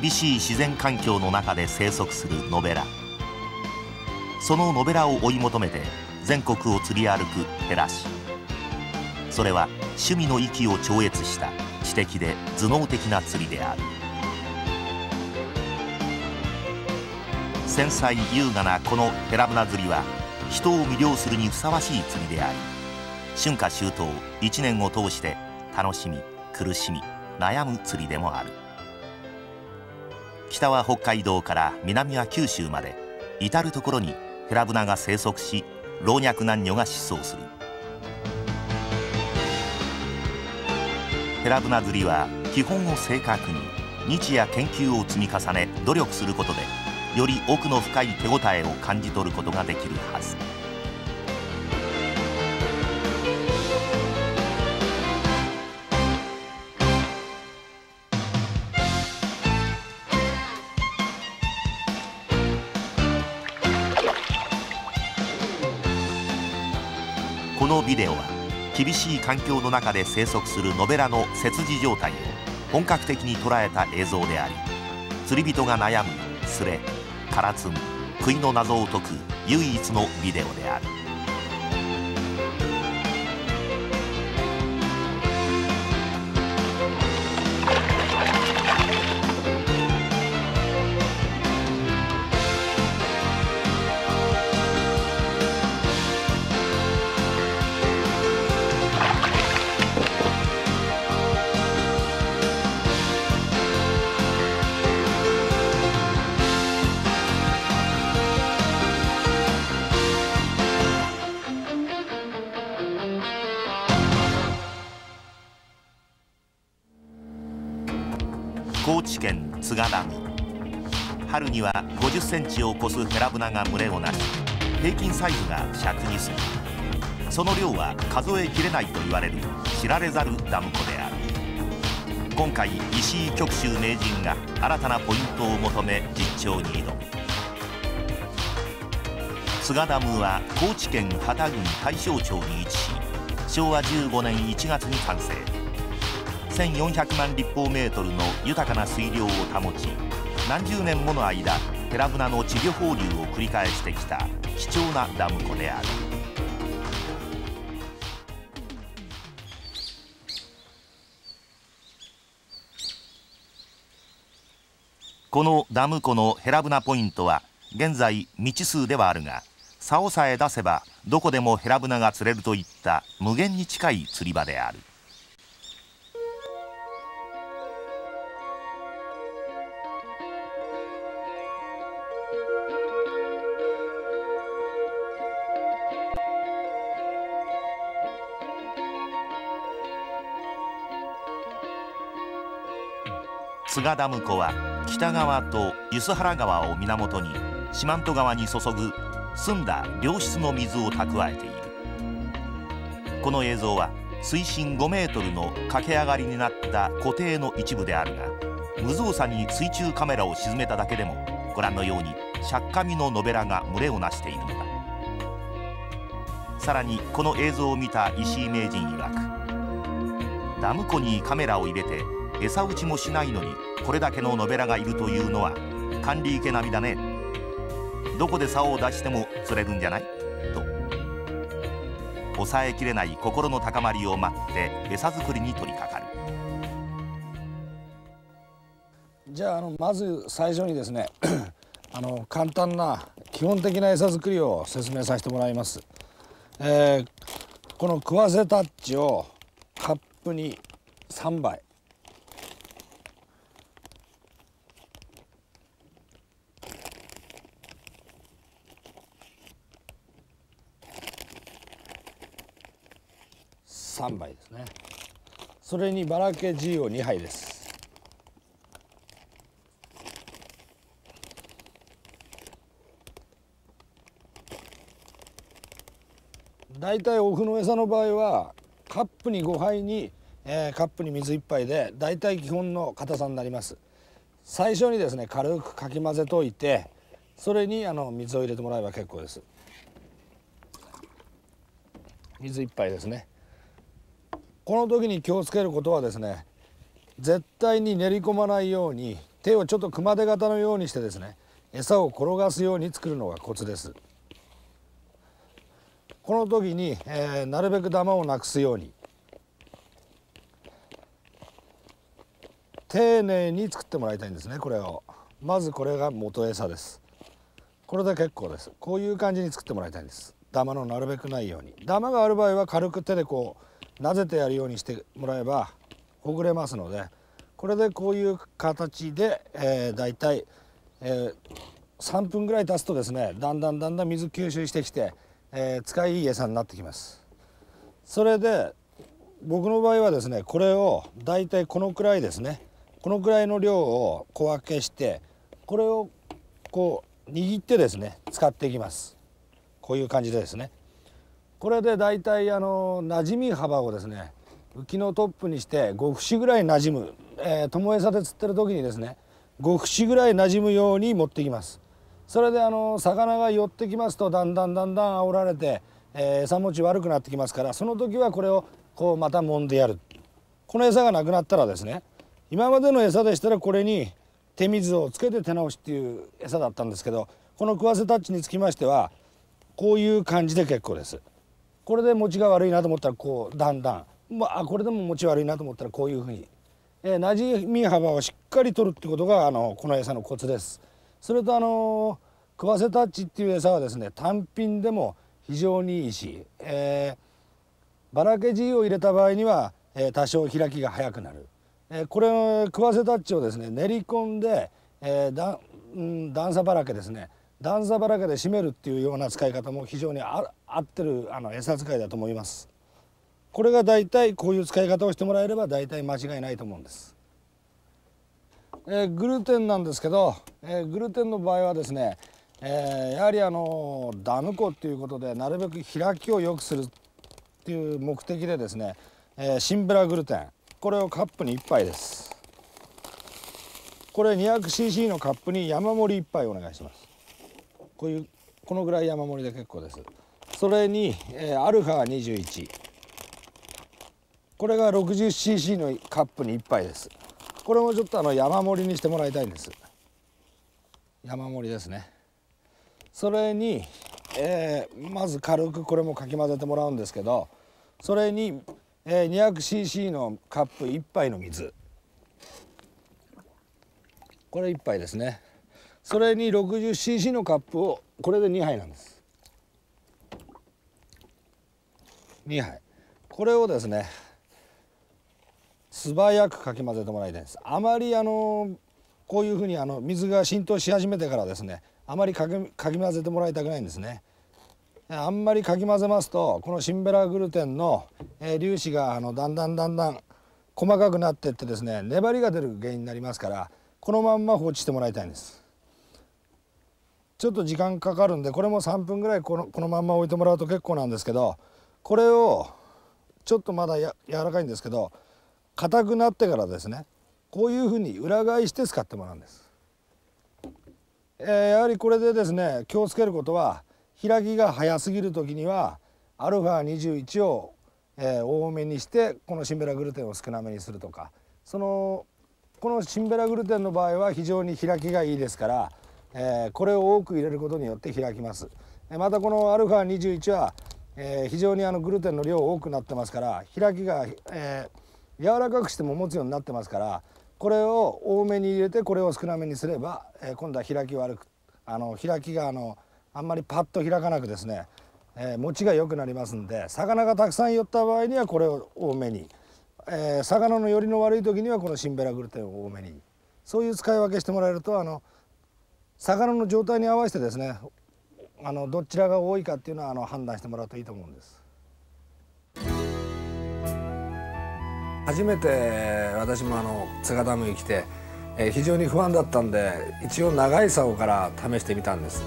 厳しい自然環境の中で生息するノベラ。そのノベラを追い求めて全国を釣り歩くヘラ氏それは趣味の域を超越した知的で頭脳的な釣りである。繊細優雅なこのヘラブナ釣りは人を魅了するにふさわしい釣りであり春夏秋冬一年を通して楽しみ苦しみ悩む釣りでもある。北は北海道から南は九州まで至る所にヘラブナが生息し老若男女が失踪する。ヘラブナ釣りは基本を正確に日夜研究を積み重ね努力することでより奥の深い手応えを感じ取ることができるはず。厳しい環境の中で生息するノベラの切磁状態を本格的に捉えた映像であり釣り人が悩むスレカラツン杭の謎を解く唯一のビデオである。県津賀ダム。春には50センチを超すヘラブナが群れをなし平均サイズが100に過ぎその量は数えきれないと言われる知られざるダム湖である。今回石井極州名人が新たなポイントを求め実証に挑む。津賀ダムは高知県幡郡大正町に位置し昭和15年1月に完成。1400万立方メートルの豊かな水量を保ち何十年もの間ヘラブナの稚魚放流を繰り返してきた貴重なダム湖である。このダム湖のヘラブナポイントは現在未知数ではあるが竿さえ出せばどこでもヘラブナが釣れるといった無限に近い釣り場である。津賀ダム湖は北側と梼原川を源に四万十川に注ぐ澄んだ良質の水を蓄えている。この映像は水深5メートルの駆け上がりになった湖底の一部であるが無造作に水中カメラを沈めただけでもご覧のようにシャッカミのノベラが群れをなしているのだ。さらにこの映像を見た石井名人曰くダム湖にカメラを入れて餌打ちもしないのにこれだけのノベラがいるというのは管理池並みだね。どこで竿を出しても釣れるんじゃない？と。抑えきれない心の高まりを待って餌作りに取り掛かる。じゃああのまず最初にですね あの簡単な基本的な餌作りを説明させてもらいます、えーこの食わせタッチをカップに3杯。3杯ですね。それにバラケ G を2杯です。大体オフの餌の場合はカップに5杯に、えーカップに水1杯で大体基本の硬さになります。最初にですね軽くかき混ぜといてそれにあの水を入れてもらえば結構です。水1杯ですね。この時に気をつけることはですね絶対に練り込まないように手をちょっと熊手型のようにしてですね餌を転がすように作るのがコツです。この時に、えー、なるべくダマをなくすように。丁寧に作ってもらいたいんですねこれを。まずこれが元餌です。これで結構です。こういう感じに作ってもらいたいんです。ダマのなるべくないように。ダマがある場合は軽く手でこうなぜてやるようにしてもらえばほぐれますのでこれでこういう形で、えー、だいたい、えー、3分ぐらい経つとですねだんだんだんだん水吸収してきて、えー、使いいい餌になってきます。それで僕の場合はですねこれをだいたいこのくらいですねこのくらいの量を小分けしてこれをこう握ってですね使っていきます。こういう感じでですね。これでだいたいあの馴染み幅をですね浮きのトップにして5節ぐらい馴染む、えー、友餌で釣ってる時にですね5節ぐらい馴染むように持ってきます。それであの魚が寄ってきますとだんだんだんだん煽られて、えー、餌持ち悪くなってきますからその時はこれをこうまた揉んでやる。この餌がなくなったらですね今までの餌でしたらこれに手水をつけて手直しっていう餌だったんですけどこの食わせタッチにつきましてはこういう感じで結構です。これで持ちが悪いなと思ったらこうだんだん、まあ、これでも持ち悪いなと思ったらこういうふうに、えー、馴染み幅をしっかり取るってことがあのこの餌のコツです。それとあの食わせタッチっていう餌はですね単品でも非常にいいし、えー、ばらけ地を入れた場合には、えー、多少開きが早くなる。えこれ食わせタッチをですね練り込んで、えーだうん、段差ばらけですね段差ばらけで締めるっていうような使い方も非常に合ってるあの餌使いだと思います。これが大体こういう使い方をしてもらえれば大体間違いないと思うんです、えー、グルテンなんですけど、えー、グルテンの場合はですね、えー、やはりあのダム湖っていうことでなるべく開きを良くするっていう目的でですね、えシンブラグルテン。これをカップに1杯です。これ 200cc のカップに山盛り1杯お願いします。こういうこのぐらい山盛りで結構です。それに、えー、アルファ21これが 60cc のカップに1杯です。これもちょっとあの山盛りにしてもらいたいんです。山盛りですね。それに、えー、まず軽くこれもかき混ぜてもらうんですけどそれにえー、200cc のカップ1杯の水。これ1杯ですね。それに 60cc のカップをこれで2杯なんです。2杯。これをですね素早くかき混ぜてもらいたいです。あまりあのこういうふうにあの水が浸透し始めてからですねあまりかきかき混ぜてもらいたくないんですね。あんまりかき混ぜますとこのシンベラグルテンの、え粒子があのだんだんだんだん細かくなってってですね粘りが出る原因になりますからこのまんま放置してもらいたいんです。ちょっと時間かかるんでこれも3分ぐらいこのこのまんま置いてもらうと結構なんですけどこれをちょっとまだや柔らかいんですけど硬くなってからですねこういうふうに裏返して使ってもらうんです、えー、やはりこれでですね気をつけることは開きが早すぎる時にはアルファ21を、えー、多めにしてこのシンベラグルテンを少なめにするとかそのこのシンベラグルテンの場合は非常に開きがいいですから、え、これを多く入れることによって開きます。またこのアルファ21は、え、非常にあのグルテンの量多くなってますから開きが、えー、柔らかくしても持つようになってますからこれを多めに入れてこれを少なめにすれば、え、今度は開き悪くあの開きがあのあんまりパッと開かなくですね、え、持ちが良くなりますんで魚がたくさん寄った場合にはこれを多めに、え、魚の寄りの悪い時にはこのシンベラグルテンを多めにそういう使い分けしてもらえるとあの魚の状態に合わせてですねあのどちらが多いかっていうのはあの判断してもらうといいと思うんです。初めて私もあの津賀ダムに来て、えー、非常に不安だったんで一応長い竿から試してみたんです。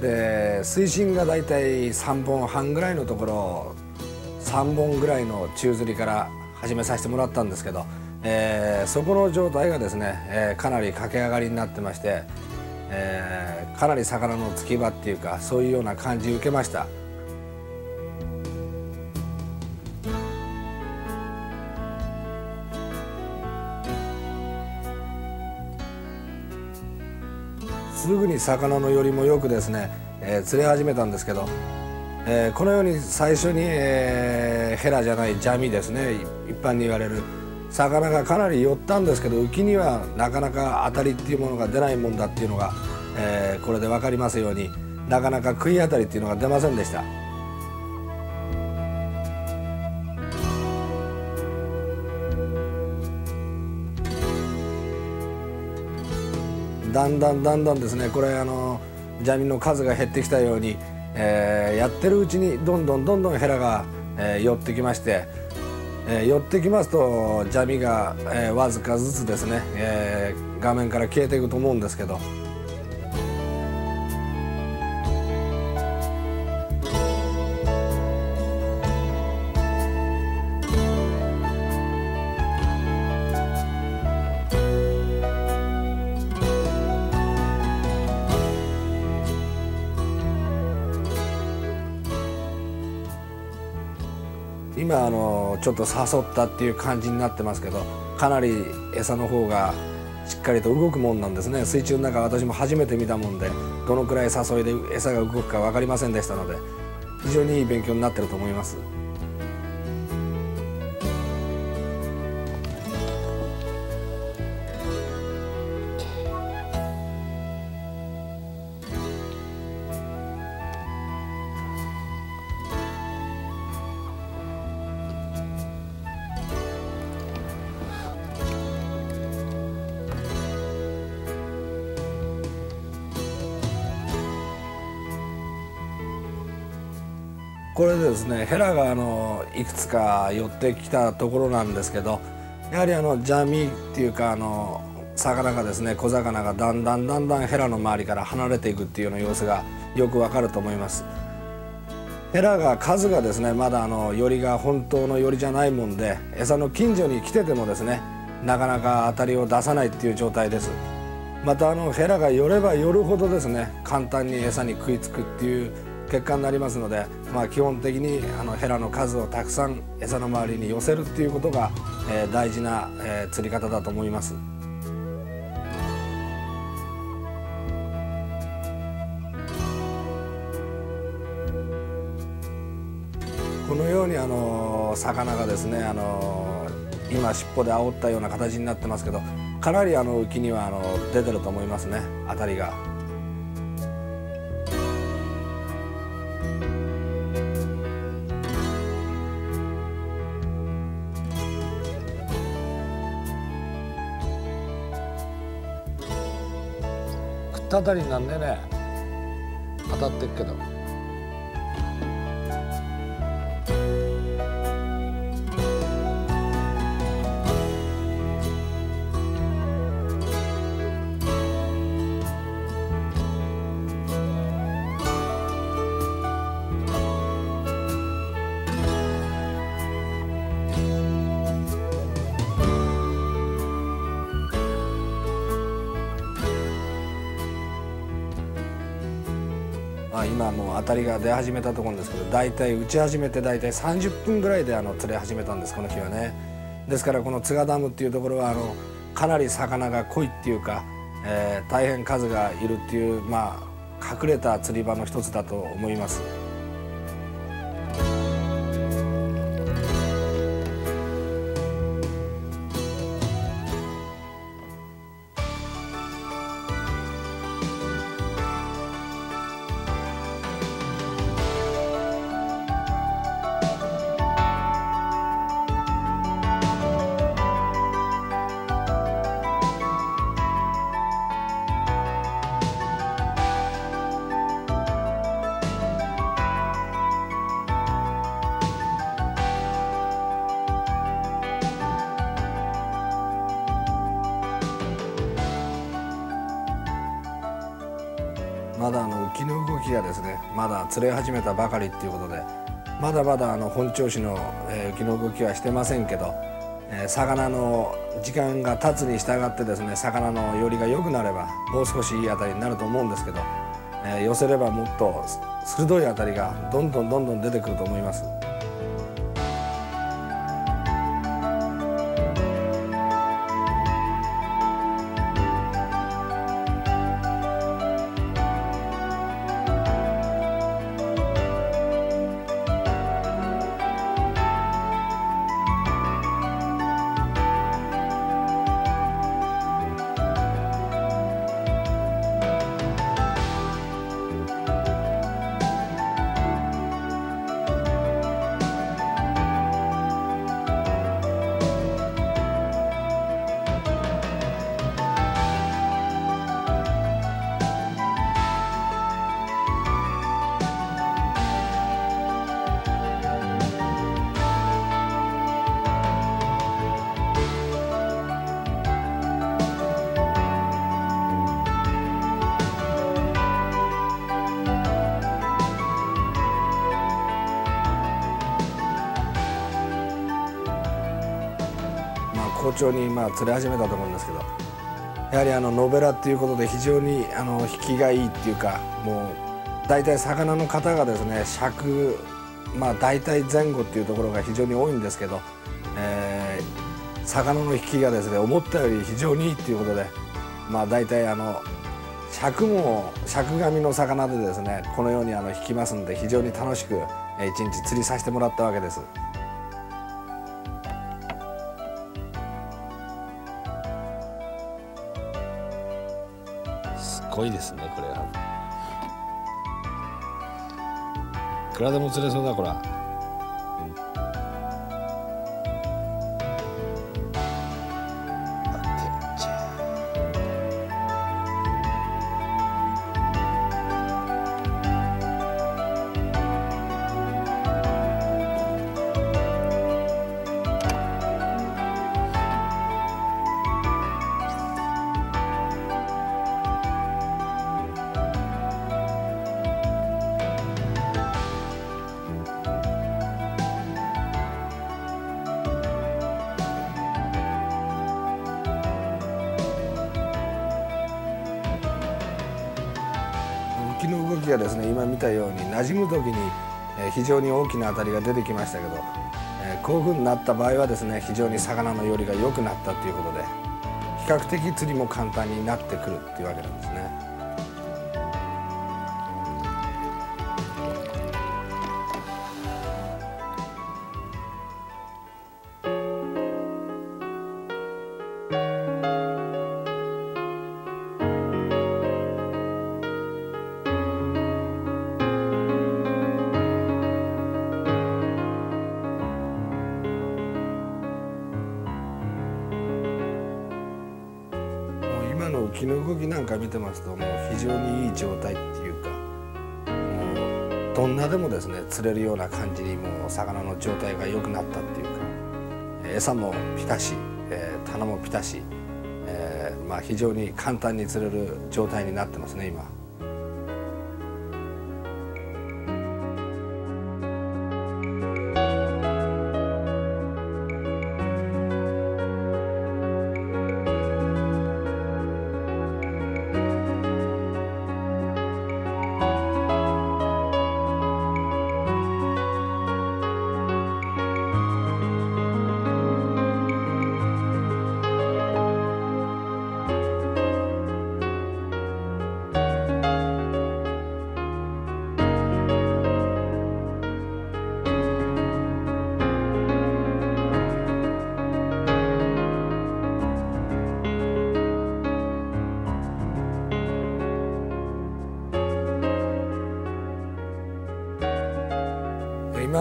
で水深が大体3本半ぐらいのところ3本ぐらいの宙吊りから始めさせてもらったんですけど、えー、そこの状態がですね、えー、かなり駆け上がりになってまして、えー、かなり魚のつき場っていうかそういうような感じ受けました。すぐに魚の寄りもよくですね、えー、釣れ始めたんですけど、えー、このように最初に、えー、ヘラじゃないジャミですね一般に言われる魚がかなり寄ったんですけど浮きにはなかなか当たりっていうものが出ないもんだっていうのが、えー、これで分かりますようになかなか食い当たりっていうのが出ませんでした。だんだんだんだんですねこれあのジャミの数が減ってきたように、えー、やってるうちにどんどんどんどんヘラが、えー、寄ってきまして、えー、寄ってきますとジャミが、えー、わずかずつですね、えー、画面から消えていくと思うんですけど。今あのちょっと誘ったっていう感じになってますけどかなり餌の方がしっかりと動くもんなんですね水中の中私も初めて見たもんでどのくらい誘いで餌が動くか分かりませんでしたので非常にいい勉強になってると思います。ねヘラがあのいくつか寄ってきたところなんですけどやはりあのジャミっていうかあの魚がですね小魚がだんだんだんだんヘラの周りから離れていくっていうような様子がよくわかると思います。ヘラが数がですねまだあの寄りが本当の寄りじゃないもんで餌の近所に来ててもですねなかなか当たりを出さないっていう状態です。またあのヘラが寄れば寄るほどですね簡単に餌に食いつくっていう結果になりますので、まあ、基本的にあのヘラの数をたくさん餌の周りに寄せるっていうことが、えー、大事な、えー、釣り方だと思います。このようにあの魚がですねあの今尻尾で煽ったような形になってますけどかなりあの浮きにはあの出てると思いますね当たりが。たたりなんでね当たってっけど。当たりが出始めたところですけど大体打ち始めて大体30分ぐらいであの釣れ始めたんですこの日はねですからこの津賀ダムっていうところはあのかなり魚が濃いっていうか、えー、大変数がいるっていうまあ隠れた釣り場の一つだと思います。はですねまだ釣れ始めたばかりっていうことでまだまだあの本調子の、え浮きの動きはしてませんけど、え魚の時間が経つに従ってですね魚の寄りが良くなればもう少しいい当たりになると思うんですけど、え寄せればもっと鋭い当たりがどんどんどんどん出てくると思います。調にまあ釣れ始めたと思うんですけどやはりあのノベラっていうことで非常にあの引きがいいっていうかもう大体魚の方がですね尺まあ大体前後っていうところが非常に多いんですけど、えー、魚の引きがですね思ったより非常にいいっていうことでまあ大体あの尺も尺紙の魚でですねこのようにあの引きますんで非常に楽しく一日釣りさせてもらったわけです。すごいですねこれはいくらでも釣れそうだこれ。がですね今見たように馴染む時に非常に大きな当たりが出てきましたけどこういうふうになった場合はですね非常に魚の寄りが良くなったということで比較的釣りも簡単になってくるっていうわけなんですね。の動きなんか見てますともう非常にいい状態っていうかもうどんなでもですね釣れるような感じにもう魚の状態が良くなったっていうか餌もピタし、えー、棚もピタし、えー、まあ非常に簡単に釣れる状態になってますね今。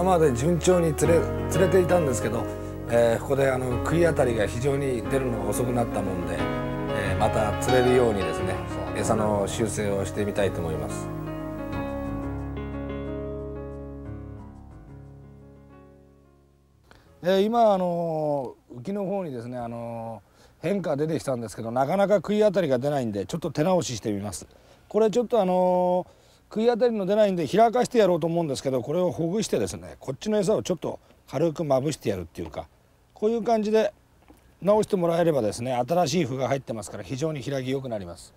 まで順調に釣れ釣れていたんですけど、えー、ここであの食い当たりが非常に出るのが遅くなったもんで、えー、また釣れるようにですね餌の修正をしてみたいと思います。えー、今あの浮きの方にですねあの変化出てきたんですけどなかなか食い当たりが出ないんでちょっと手直ししてみます。これちょっとあのー食い当たりの出ないんで開かしてやろうと思うんですけどこれをほぐしてですねこっちの餌をちょっと軽くまぶしてやるっていうかこういう感じで直してもらえればですね新しい麩が入ってますから非常に開き良くなります。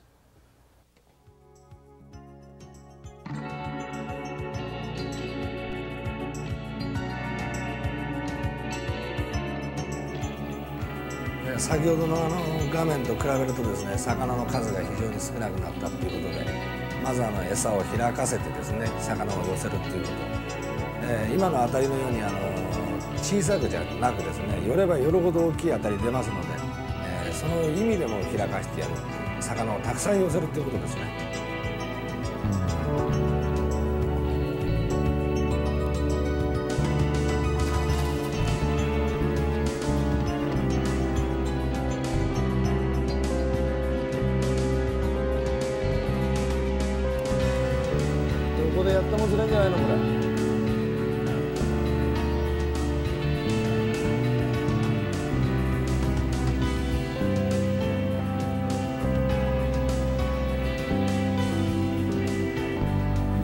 先ほどのあの画面と比べるとですね魚の数が非常に少なくなったっていうことでまずあの餌を開かせてですね魚を寄せるっていうこと、えー、今の当たりのようにあの小さくじゃなくですね寄れば寄るほど大きい当たり出ますので、えー、その意味でも開かしてやる魚をたくさん寄せるっていうことですね。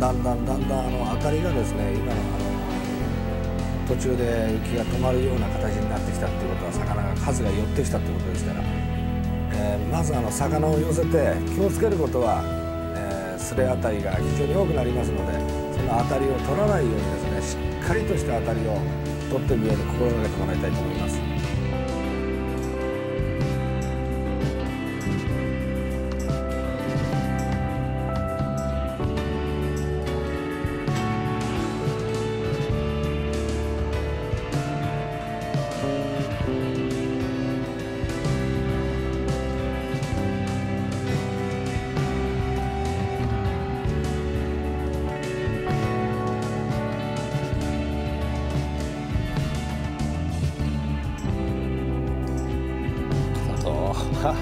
だんだんだんだんあの当たりがですね今のあの途中で雪が止まるような形になってきたっていうことは魚が数が寄ってきたってことですから、えー、まずあの魚を寄せて気をつけることは、えー、スレあたりが非常に多くなりますのでその当たりを取らないようにですねしっかりとした当たりを取っていくように心がけてもらいたいと思います。この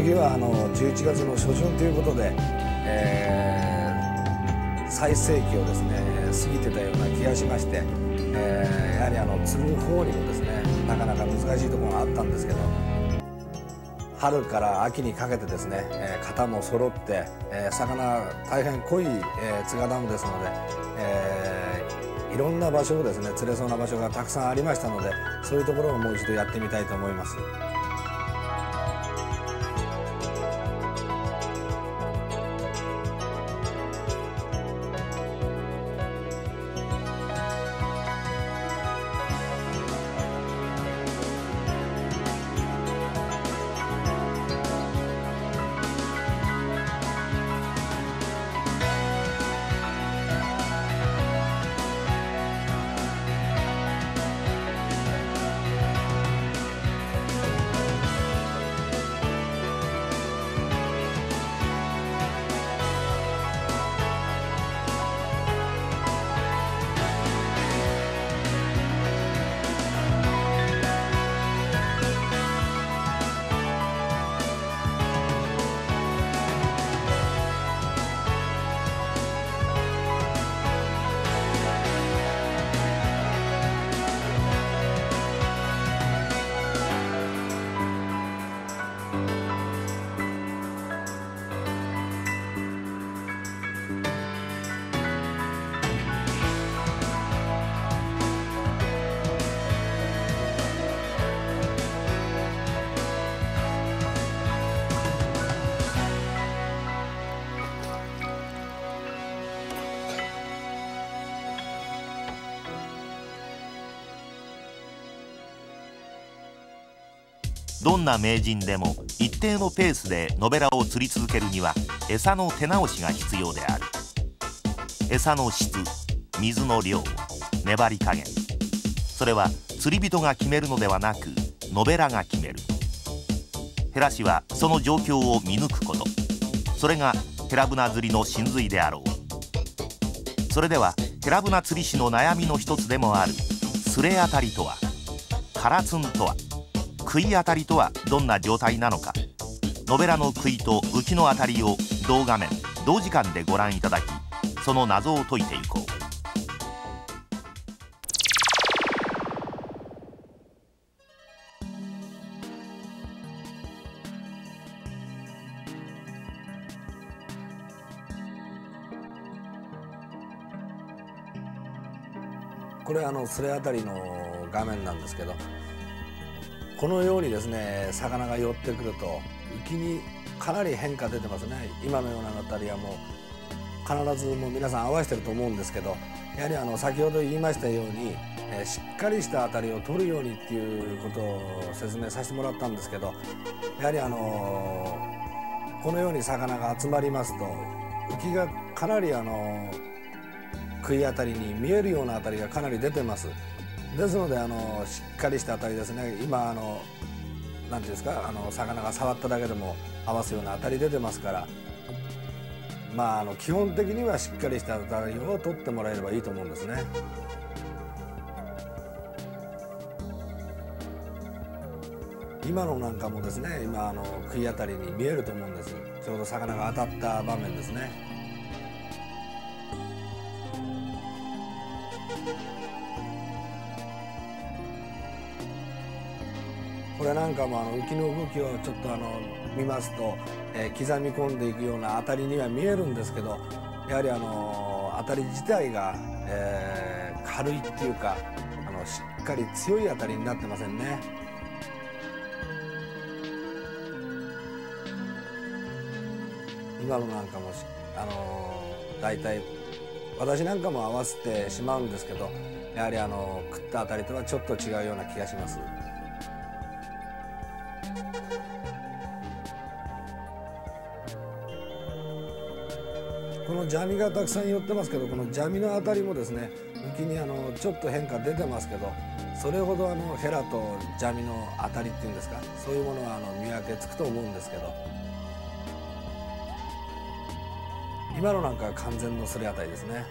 日はあの11月の初旬ということで、えー、最盛期をですね過ぎてたような気がしまして、えー、やはりあの釣る方にもですねなかなか難しいところがあったんですけど春から秋にかけてですね、えー、型も揃って、えー、魚大変濃い、えー、津賀ダムですので、えー、いろんな場所をですね釣れそうな場所がたくさんありましたのでそういうところをもう一度やってみたいと思います。どんな名人でも一定のペースでノベラを釣り続けるには餌の手直しが必要である。餌の質水の量粘り加減。それは釣り人が決めるのではなくノベラが決める。ヘラシはその状況を見抜くこと。それがヘラブナ釣りの真髄であろう。それではヘラブナ釣り師の悩みの一つでもあるスレ当たりとは。カラツンとは。食い当たりとはどんな状態なのか。ノベラの食いと浮きの当たりを同画面同時間でご覧いただきその謎を解いていこう。これあのスレあたりの画面なんですけどこのようにですね魚が寄ってくると浮きにかなり変化出てますね今のようなあたりはもう必ずもう皆さん合わせてると思うんですけどやはりあの先ほど言いましたように、え、しっかりした当たりを取るようにっていうことを説明させてもらったんですけどやはりあの、このように魚が集まりますと浮きがかなりあのー、食い当たりに見えるような当たりがかなり出てます。ですのであのしっかりした当たりですね今あの何ていうんですかあの魚が触っただけでも合わすような当たり出てますからまああの基本的にはしっかりした当たりを取ってもらえればいいと思うんですね。今のなんかもですね今あの食い当たりに見えると思うんですちょうど魚が当たった場面ですね。これなんかもあの浮きの動きをちょっとあの見ますと、えー、刻み込んでいくような当たりには見えるんですけどやはりあの当たり自体が、えー、軽いっていうかあのしっかり強い当たりになってませんね。今のなんかもあの大体私なんかも合わせてしまうんですけどやはりあの食ったあたりとはちょっと違うような気がします。のジャミがたくさん寄ってますけどこのジャミのあたりもですね浮きにあのちょっと変化出てますけどそれほどあのヘラとジャミのあたりっていうんですかそういうものはあの見分けつくと思うんですけど今のなんか完全のすれあたりですね。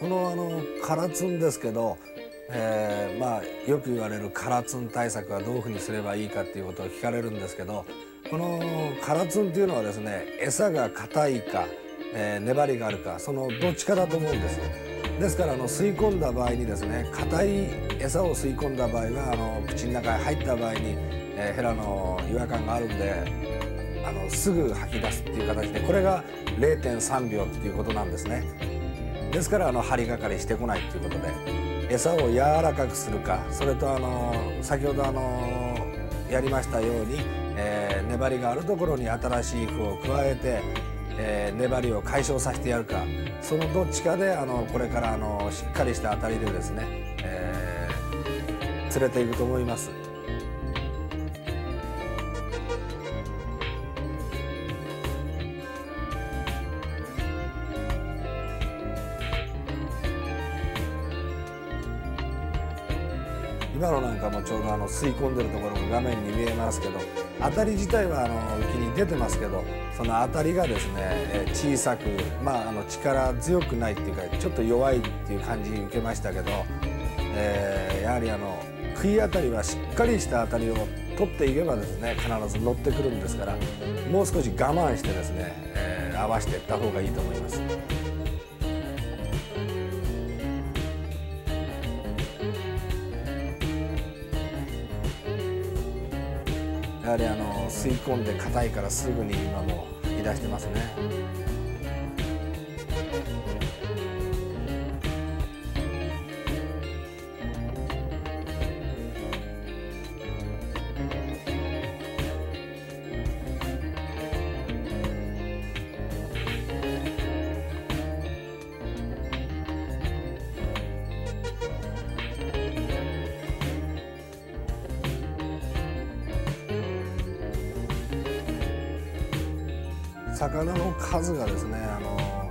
このあのカラツンですけどえー、まあよく言われるカラツン対策はどういうふうにすればいいかっていうことを聞かれるんですけどこのカラツンっていうのはですね餌が硬いか、えー、粘りがあるかそのどっちかだと思うんですですからあの吸い込んだ場合にですね硬い餌を吸い込んだ場合はあの口の中に入った場合に、えー、ヘラの違和感があるんであのすぐ吐き出すっていう形でこれが0.3秒っていうことなんですね。ですからあの針がかりしてこないっていうことで。餌を柔らかくするかそれとあの先ほどあのやりましたように、えー、粘りがあるところに新しい句を加えて、えー、粘りを解消させてやるかそのどっちかであのこれからあのしっかりした当たりでですね、えー、連れていくと思います。今のなんかもちょうどあの吸い込んでるところが画面に見えますけど当たり自体はあの浮きに出てますけどその当たりがですね、小さく、まあ、あの力強くないっていうかちょっと弱いっていう感じ受けましたけど、えー、やはりあの食い当たりはしっかりした当たりを取っていけばですね必ず乗ってくるんですからもう少し我慢してですね、え、合わせていった方がいいと思います。やはりあの吸い込んで硬いからすぐに今も吐き出してますね。魚の数がですねあの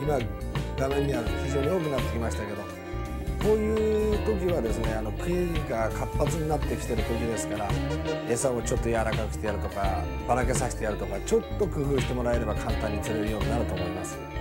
今画面にある非常に多くなってきましたけどこういう時はですねあの食いが活発になってきてる時ですから餌をちょっと柔らかくしてやるとかばらけさせてやるとかちょっと工夫してもらえれば簡単に釣れるようになると思います。